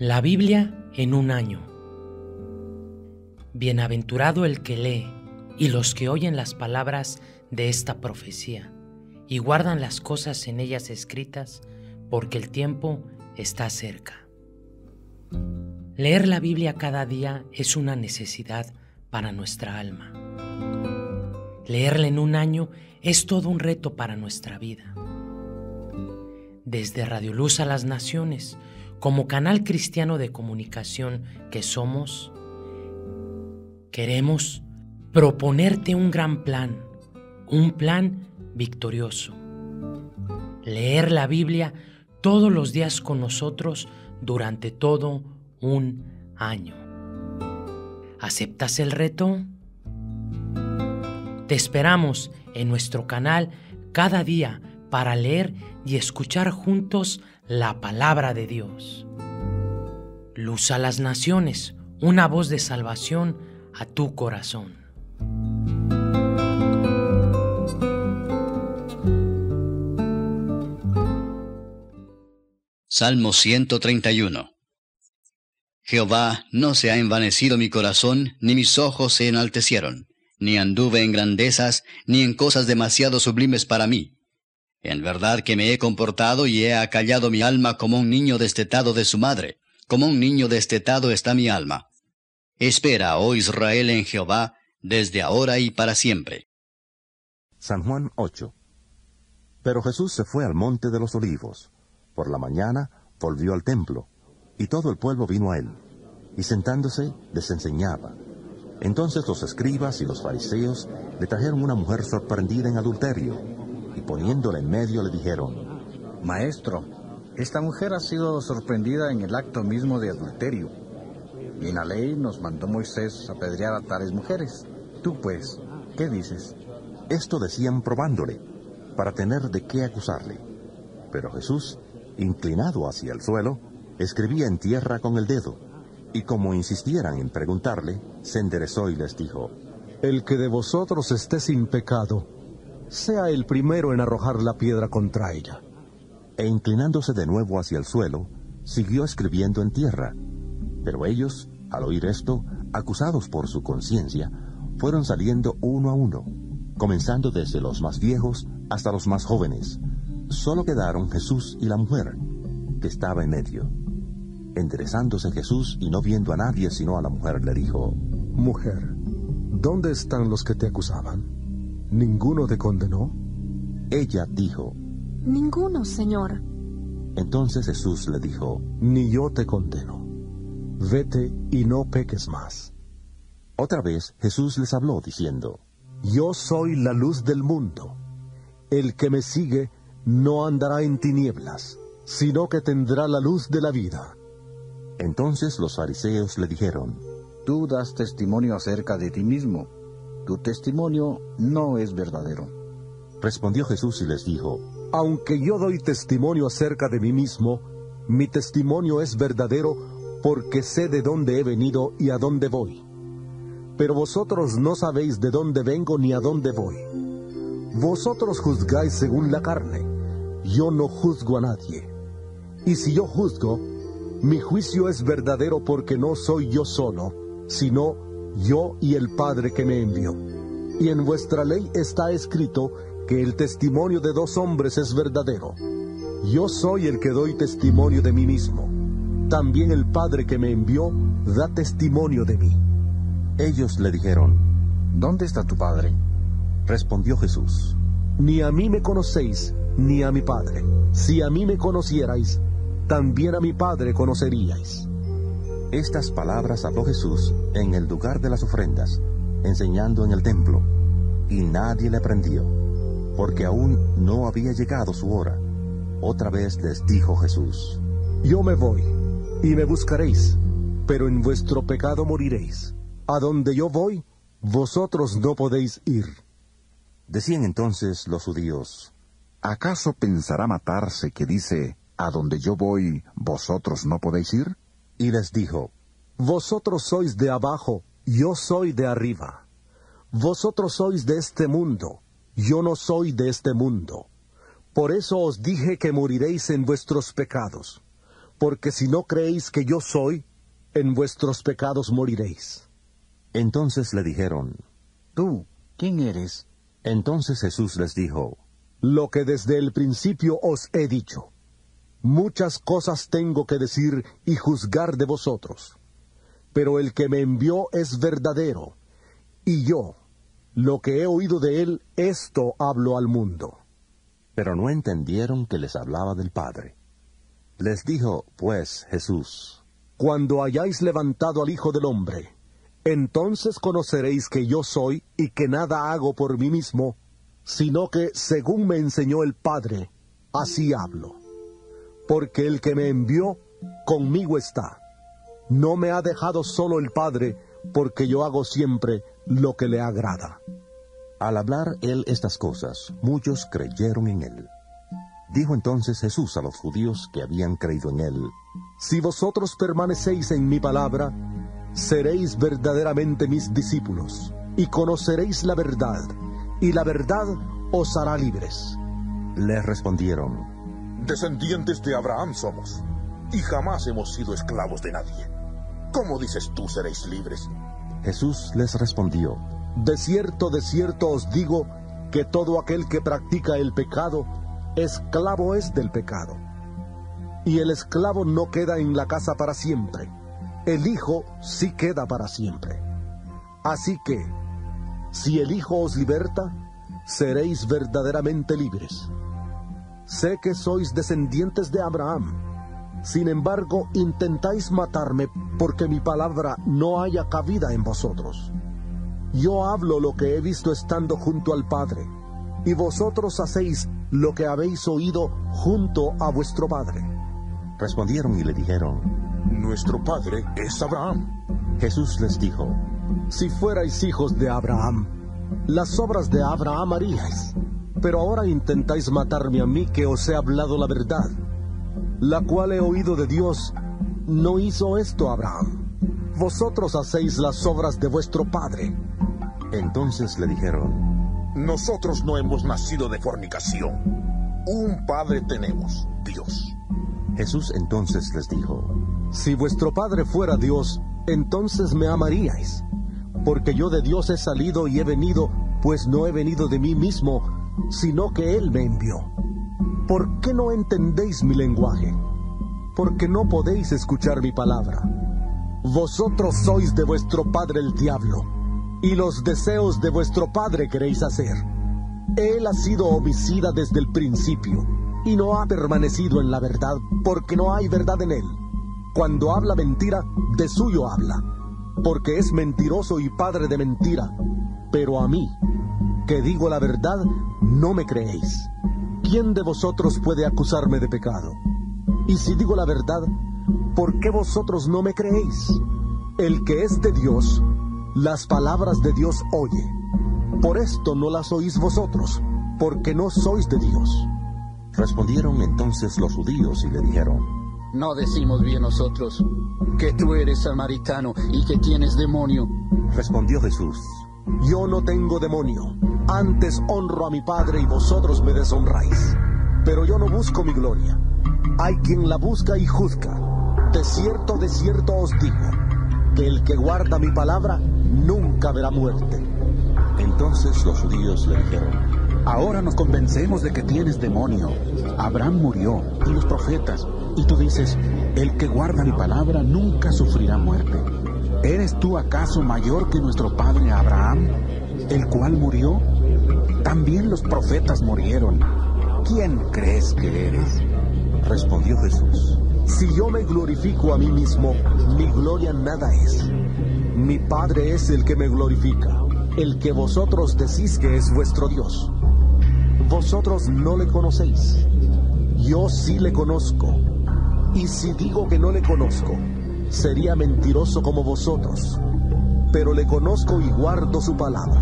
La Biblia en un año. Bienaventurado el que lee y los que oyen las palabras de esta profecía y guardan las cosas en ellas escritas, porque el tiempo está cerca. Leer la Biblia cada día es una necesidad para nuestra alma. Leerla en un año es todo un reto para nuestra vida. Desde Radio Luz a las Naciones, como canal cristiano de comunicación que somos, queremos proponerte un gran plan, un plan victorioso. Leer la Biblia todos los días con nosotros durante todo un año. ¿Aceptas el reto? Te esperamos en nuestro canal cada día para leer y escuchar juntos la palabra de Dios. Luz a las naciones, una voz de salvación a tu corazón. Salmo 131 Jehová, no se ha envanecido mi corazón, ni mis ojos se enaltecieron, ni anduve en grandezas, ni en cosas demasiado sublimes para mí en verdad que me he comportado y he acallado mi alma como un niño destetado de su madre, como un niño destetado está mi alma. Espera, oh Israel, en Jehová, desde ahora y para siempre. San Juan 8 Pero Jesús se fue al monte de los olivos. Por la mañana volvió al templo, y todo el pueblo vino a él, y sentándose les enseñaba. Entonces los escribas y los fariseos le trajeron una mujer sorprendida en adulterio y poniéndola en medio le dijeron, Maestro, esta mujer ha sido sorprendida en el acto mismo de adulterio. Y en la ley nos mandó Moisés apedrear a tales mujeres. Tú pues, ¿qué dices? Esto decían probándole, para tener de qué acusarle. Pero Jesús, inclinado hacia el suelo, escribía en tierra con el dedo, y como insistieran en preguntarle, se enderezó y les dijo, El que de vosotros esté sin pecado, sea el primero en arrojar la piedra contra ella. E inclinándose de nuevo hacia el suelo, siguió escribiendo en tierra. Pero ellos, al oír esto, acusados por su conciencia, fueron saliendo uno a uno, comenzando desde los más viejos hasta los más jóvenes. Solo quedaron Jesús y la mujer, que estaba en medio. Enderezándose Jesús y no viendo a nadie sino a la mujer, le dijo, Mujer, ¿dónde están los que te acusaban? ¿Ninguno te condenó? Ella dijo, Ninguno, Señor. Entonces Jesús le dijo, Ni yo te condeno. Vete y no peques más. Otra vez Jesús les habló diciendo, Yo soy la luz del mundo. El que me sigue no andará en tinieblas, sino que tendrá la luz de la vida. Entonces los fariseos le dijeron, Tú das testimonio acerca de ti mismo tu testimonio no es verdadero. Respondió Jesús y les dijo, Aunque yo doy testimonio acerca de mí mismo, mi testimonio es verdadero porque sé de dónde he venido y a dónde voy. Pero vosotros no sabéis de dónde vengo ni a dónde voy. Vosotros juzgáis según la carne, yo no juzgo a nadie. Y si yo juzgo, mi juicio es verdadero porque no soy yo solo, sino yo y el Padre que me envió. Y en vuestra ley está escrito que el testimonio de dos hombres es verdadero. Yo soy el que doy testimonio de mí mismo. También el Padre que me envió da testimonio de mí. Ellos le dijeron, ¿Dónde está tu Padre? Respondió Jesús, Ni a mí me conocéis, ni a mi Padre. Si a mí me conocierais, también a mi Padre conoceríais. Estas palabras habló Jesús en el lugar de las ofrendas, enseñando en el templo, y nadie le prendió, porque aún no había llegado su hora. Otra vez les dijo Jesús, Yo me voy, y me buscaréis, pero en vuestro pecado moriréis. A donde yo voy, vosotros no podéis ir. Decían entonces los judíos, ¿acaso pensará matarse que dice, a donde yo voy, vosotros no podéis ir? Y les dijo, Vosotros sois de abajo, yo soy de arriba. Vosotros sois de este mundo, yo no soy de este mundo. Por eso os dije que moriréis en vuestros pecados, porque si no creéis que yo soy, en vuestros pecados moriréis. Entonces le dijeron, ¿Tú quién eres? Entonces Jesús les dijo, Lo que desde el principio os he dicho. Muchas cosas tengo que decir y juzgar de vosotros. Pero el que me envió es verdadero, y yo, lo que he oído de él, esto hablo al mundo. Pero no entendieron que les hablaba del Padre. Les dijo, pues, Jesús, Cuando hayáis levantado al Hijo del Hombre, entonces conoceréis que yo soy y que nada hago por mí mismo, sino que, según me enseñó el Padre, así hablo. Porque el que me envió, conmigo está. No me ha dejado solo el Padre, porque yo hago siempre lo que le agrada. Al hablar él estas cosas, muchos creyeron en él. Dijo entonces Jesús a los judíos que habían creído en él, Si vosotros permanecéis en mi palabra, seréis verdaderamente mis discípulos, y conoceréis la verdad, y la verdad os hará libres. Les respondieron, Descendientes de Abraham somos, y jamás hemos sido esclavos de nadie. ¿Cómo dices tú seréis libres? Jesús les respondió, De cierto, de cierto os digo que todo aquel que practica el pecado, esclavo es del pecado. Y el esclavo no queda en la casa para siempre, el Hijo sí queda para siempre. Así que, si el Hijo os liberta, seréis verdaderamente libres. Sé que sois descendientes de Abraham. Sin embargo, intentáis matarme porque mi palabra no haya cabida en vosotros. Yo hablo lo que he visto estando junto al Padre, y vosotros hacéis lo que habéis oído junto a vuestro Padre. Respondieron y le dijeron, Nuestro padre es Abraham. Jesús les dijo, Si fuerais hijos de Abraham, las obras de Abraham haríais. Pero ahora intentáis matarme a mí que os he hablado la verdad, la cual he oído de Dios. No hizo esto Abraham. Vosotros hacéis las obras de vuestro padre. Entonces le dijeron, Nosotros no hemos nacido de fornicación. Un padre tenemos, Dios. Jesús entonces les dijo, Si vuestro padre fuera Dios, entonces me amaríais, porque yo de Dios he salido y he venido, pues no he venido de mí mismo, sino que Él me envió. ¿Por qué no entendéis mi lenguaje? Porque no podéis escuchar mi palabra. Vosotros sois de vuestro padre el diablo, y los deseos de vuestro padre queréis hacer. Él ha sido homicida desde el principio, y no ha permanecido en la verdad, porque no hay verdad en él. Cuando habla mentira, de suyo habla, porque es mentiroso y padre de mentira. Pero a mí, que digo la verdad, no me creéis. ¿Quién de vosotros puede acusarme de pecado? Y si digo la verdad, ¿por qué vosotros no me creéis? El que es de Dios, las palabras de Dios oye. Por esto no las oís vosotros, porque no sois de Dios. Respondieron entonces los judíos y le dijeron, No decimos bien nosotros que tú eres samaritano y que tienes demonio. Respondió Jesús, Yo no tengo demonio, antes honro a mi Padre y vosotros me deshonráis. Pero yo no busco mi gloria. Hay quien la busca y juzga. De cierto, de cierto os digo, que el que guarda mi palabra nunca verá muerte. Entonces los judíos le dijeron, Ahora nos convencemos de que tienes demonio. Abraham murió y los profetas. Y tú dices, el que guarda mi palabra nunca sufrirá muerte. ¿Eres tú acaso mayor que nuestro padre Abraham, el cual murió? También los profetas murieron. ¿Quién crees que eres? Respondió Jesús, Si yo me glorifico a mí mismo, mi gloria nada es. Mi Padre es el que me glorifica, el que vosotros decís que es vuestro Dios. Vosotros no le conocéis. Yo sí le conozco. Y si digo que no le conozco, sería mentiroso como vosotros. Pero le conozco y guardo su palabra.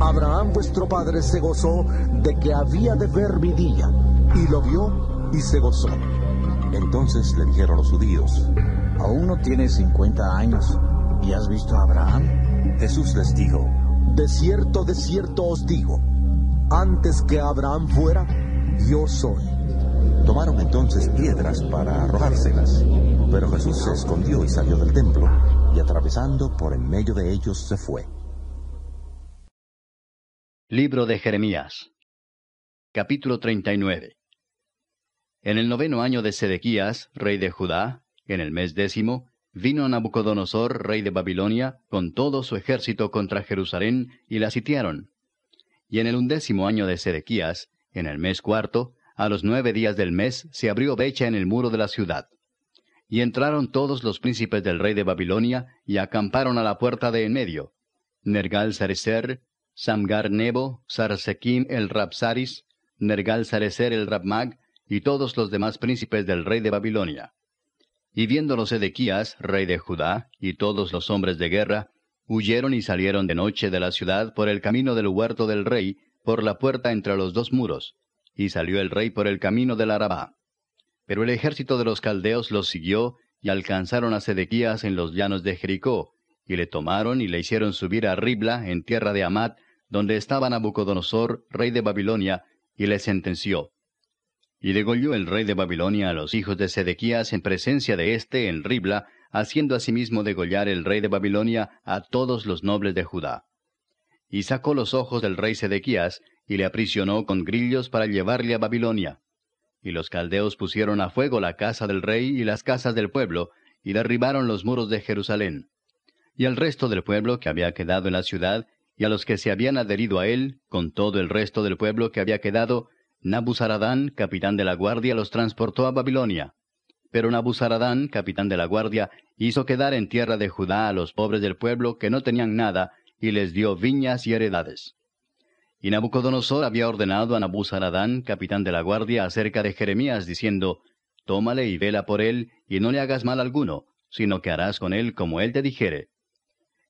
Abraham vuestro padre se gozó de que había de ver mi día, y lo vio y se gozó. Entonces le dijeron los judíos, Aún no tienes 50 años y has visto a Abraham. Jesús les dijo, De cierto, de cierto os digo, antes que Abraham fuera, yo soy. Tomaron entonces piedras para arrojárselas, pero Jesús se escondió y salió del templo, y atravesando por en medio de ellos se fue. Libro de Jeremías Capítulo 39 En el noveno año de Sedequías, rey de Judá, en el mes décimo, vino Nabucodonosor, rey de Babilonia, con todo su ejército contra Jerusalén, y la sitiaron. Y en el undécimo año de Sedequías, en el mes cuarto, a los nueve días del mes, se abrió brecha en el muro de la ciudad. Y entraron todos los príncipes del rey de Babilonia, y acamparon a la puerta de en medio. Nergal Sarecer, Samgar Nebo, Sarsekim el Rapsaris, Nergal Sarecer el Rabmag, y todos los demás príncipes del rey de Babilonia. Y viéndolo Sedequías, rey de Judá, y todos los hombres de guerra, huyeron y salieron de noche de la ciudad por el camino del huerto del rey, por la puerta entre los dos muros, y salió el rey por el camino del Arabá. Pero el ejército de los caldeos los siguió, y alcanzaron a Sedequías en los llanos de Jericó, y le tomaron y le hicieron subir a Ribla, en tierra de Amat, donde estaba Nabucodonosor, rey de Babilonia, y le sentenció. Y degolló el rey de Babilonia a los hijos de Sedequías en presencia de éste en Ribla, haciendo asimismo degollar el rey de Babilonia a todos los nobles de Judá. Y sacó los ojos del rey Sedequías, y le aprisionó con grillos para llevarle a Babilonia. Y los caldeos pusieron a fuego la casa del rey y las casas del pueblo, y derribaron los muros de Jerusalén. Y al resto del pueblo que había quedado en la ciudad, y a los que se habían adherido a él, con todo el resto del pueblo que había quedado, Nabuzaradán, capitán de la guardia, los transportó a Babilonia. Pero Nabuzaradán, capitán de la guardia, hizo quedar en tierra de Judá a los pobres del pueblo que no tenían nada, y les dio viñas y heredades. Y Nabucodonosor había ordenado a Nabuzaradán, capitán de la guardia, acerca de Jeremías, diciendo, Tómale y vela por él, y no le hagas mal alguno, sino que harás con él como él te dijere.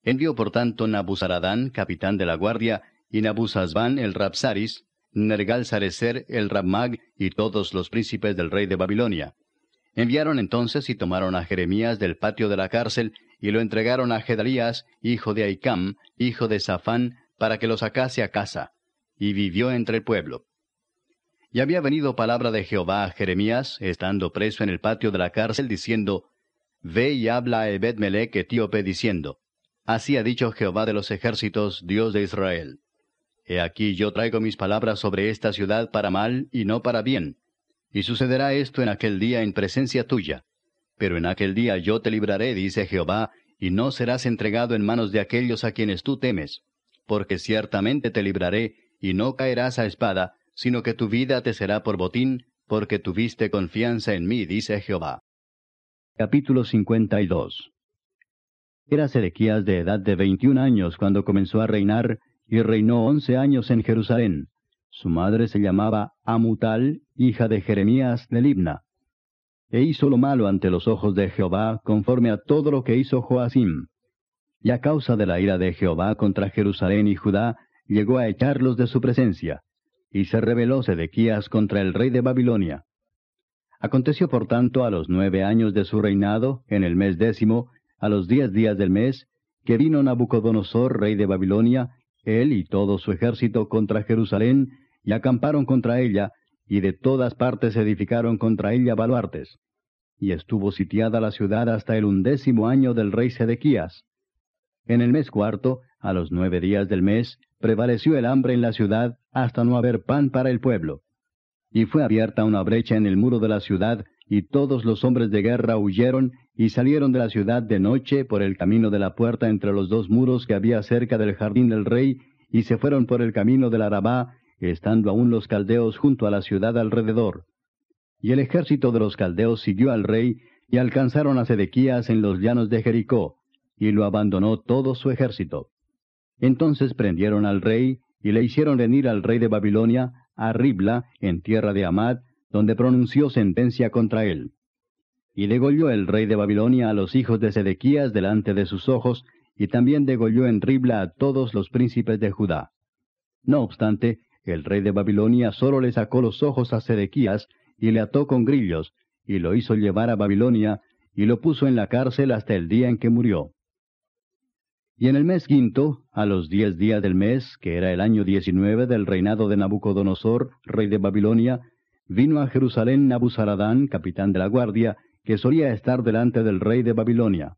Envió por tanto Nabuzaradán, capitán de la guardia, y Nabuzazbán el Rapsaris, Nergal Sarecer, el Rabmag y todos los príncipes del rey de Babilonia. Enviaron entonces y tomaron a Jeremías del patio de la cárcel y lo entregaron a Gedalías, hijo de Aicam, hijo de Safán, para que lo sacase a casa, y vivió entre el pueblo. Y había venido palabra de Jehová a Jeremías, estando preso en el patio de la cárcel, diciendo, Ve y habla a Ebed-Melech etíope, diciendo, Así ha dicho Jehová de los ejércitos, Dios de Israel. He aquí yo traigo mis palabras sobre esta ciudad para mal y no para bien. Y sucederá esto en aquel día en presencia tuya. Pero en aquel día yo te libraré, dice Jehová, y no serás entregado en manos de aquellos a quienes tú temes. Porque ciertamente te libraré, y no caerás a espada, sino que tu vida te será por botín, porque tuviste confianza en mí, dice Jehová. Capítulo 52 Era Sedequías de edad de veintiún años cuando comenzó a reinar, y reinó once años en Jerusalén. Su madre se llamaba Amutal, hija de Jeremías de Libna. E hizo lo malo ante los ojos de Jehová, conforme a todo lo que hizo Joacim. Y a causa de la ira de Jehová contra Jerusalén y Judá, llegó a echarlos de su presencia. Y se rebeló Sedequías contra el rey de Babilonia. Aconteció por tanto a los nueve años de su reinado, en el mes décimo, a los diez días del mes, que vino Nabucodonosor, rey de Babilonia, él y todo su ejército contra Jerusalén, y acamparon contra ella, y de todas partes edificaron contra ella baluartes. Y estuvo sitiada la ciudad hasta el undécimo año del rey Sedequías. En el mes cuarto, a los nueve días del mes, prevaleció el hambre en la ciudad hasta no haber pan para el pueblo. Y fue abierta una brecha en el muro de la ciudad, y todos los hombres de guerra huyeron y salieron de la ciudad de noche por el camino de la puerta entre los dos muros que había cerca del jardín del rey, y se fueron por el camino del Arabá, estando aún los caldeos junto a la ciudad alrededor. Y el ejército de los caldeos siguió al rey, y alcanzaron a Sedequías en los llanos de Jericó, y lo abandonó todo su ejército. Entonces prendieron al rey, y le hicieron venir al rey de Babilonia, a Ribla, en tierra de Amad, donde pronunció sentencia contra él. Y degolló el rey de Babilonia a los hijos de Sedequías delante de sus ojos, y también degolló en Ribla a todos los príncipes de Judá. No obstante, el rey de Babilonia solo le sacó los ojos a Sedequías, y le ató con grillos, y lo hizo llevar a Babilonia, y lo puso en la cárcel hasta el día en que murió. Y en el mes quinto, a los diez días del mes, que era el año diecinueve del reinado de Nabucodonosor, rey de Babilonia, vino a Jerusalén Nabuzaradán, capitán de la guardia, que solía estar delante del rey de Babilonia.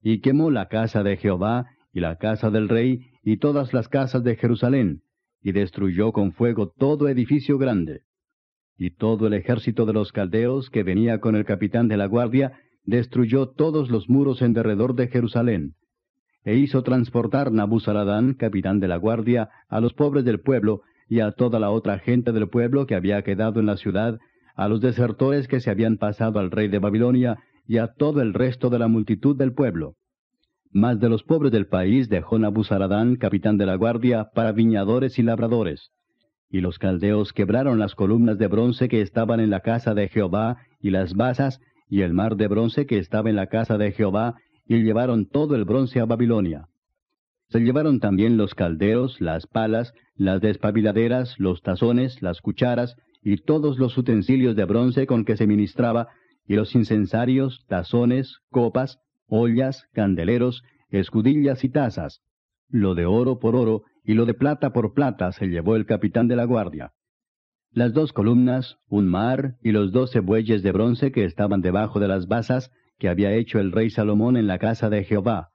Y quemó la casa de Jehová, y la casa del rey, y todas las casas de Jerusalén, y destruyó con fuego todo edificio grande. Y todo el ejército de los caldeos que venía con el capitán de la guardia, destruyó todos los muros en derredor de Jerusalén. E hizo transportar Nabuzaradán, capitán de la guardia, a los pobres del pueblo, y a toda la otra gente del pueblo que había quedado en la ciudad, a los desertores que se habían pasado al rey de Babilonia, y a todo el resto de la multitud del pueblo. Mas de los pobres del país dejó Nabuzaradán, capitán de la guardia, para viñadores y labradores. Y los caldeos quebraron las columnas de bronce que estaban en la casa de Jehová, y las basas, y el mar de bronce que estaba en la casa de Jehová, y llevaron todo el bronce a Babilonia. Se llevaron también los caldeos, las palas, las despabiladeras, los tazones, las cucharas, y todos los utensilios de bronce con que se ministraba, y los incensarios, tazones, copas, ollas, candeleros, escudillas y tazas. Lo de oro por oro y lo de plata por plata se llevó el capitán de la guardia. Las dos columnas, un mar y los doce bueyes de bronce que estaban debajo de las basas que había hecho el rey Salomón en la casa de Jehová.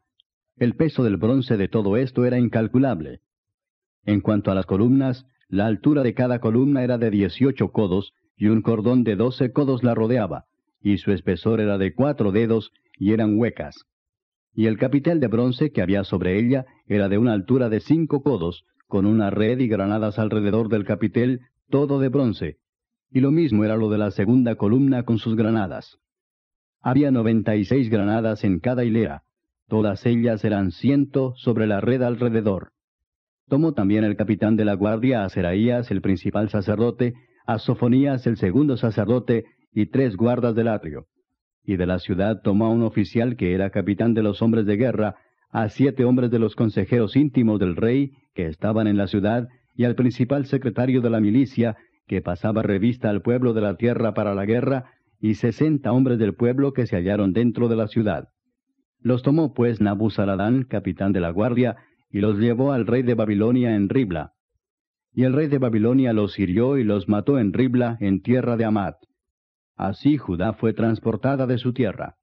El peso del bronce de todo esto era incalculable. En cuanto a las columnas, la altura de cada columna era de dieciocho codos, y un cordón de doce codos la rodeaba, y su espesor era de cuatro dedos, y eran huecas. Y el capitel de bronce que había sobre ella era de una altura de cinco codos, con una red y granadas alrededor del capitel, todo de bronce. Y lo mismo era lo de la segunda columna con sus granadas. Había noventa y seis granadas en cada hilera, todas ellas eran ciento sobre la red alrededor. Tomó también el capitán de la guardia a Seraías, el principal sacerdote, a Sofonías, el segundo sacerdote, y tres guardas del atrio y de la ciudad tomó a un oficial que era capitán de los hombres de guerra, a siete hombres de los consejeros íntimos del rey que estaban en la ciudad, y al principal secretario de la milicia, que pasaba revista al pueblo de la tierra para la guerra, y sesenta hombres del pueblo que se hallaron dentro de la ciudad. Los tomó pues Nabuzaradán, capitán de la guardia, y los llevó al rey de Babilonia en Ribla. Y el rey de Babilonia los hirió y los mató en Ribla, en tierra de Amat. Así Judá fue transportada de su tierra.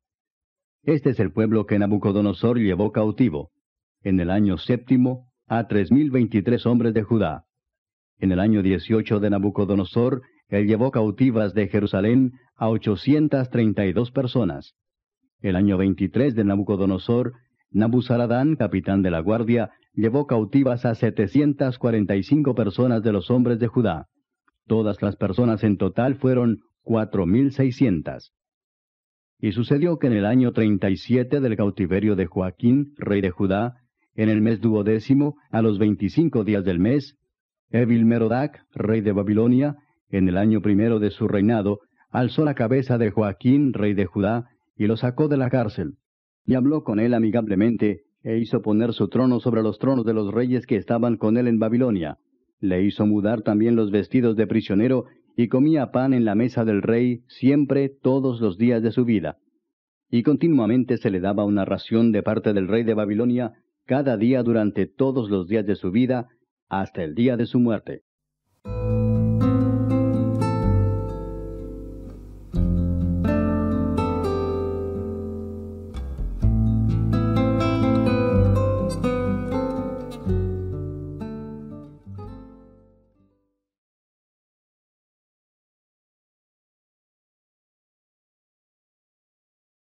Este es el pueblo que Nabucodonosor llevó cautivo. En el año séptimo, a tres mil veintitrés hombres de Judá. En el año dieciocho de Nabucodonosor, él llevó cautivas de Jerusalén a ochocientas treinta y dos personas. El año veintitrés de Nabucodonosor, Nabuzaradán, capitán de la guardia, llevó cautivas a setecientas cuarenta y cinco personas de los hombres de Judá. Todas las personas en total fueron cuatro mil seiscientas. Y sucedió que en el año treinta y siete del cautiverio de Joaquín, rey de Judá, en el mes duodécimo, a los veinticinco días del mes, Evil Merodac, rey de Babilonia, en el año primero de su reinado, alzó la cabeza de Joaquín, rey de Judá, y lo sacó de la cárcel, y habló con él amigablemente, e hizo poner su trono sobre los tronos de los reyes que estaban con él en Babilonia. Le hizo mudar también los vestidos de prisionero y comía pan en la mesa del rey siempre todos los días de su vida. Y continuamente se le daba una ración de parte del rey de Babilonia cada día durante todos los días de su vida hasta el día de su muerte.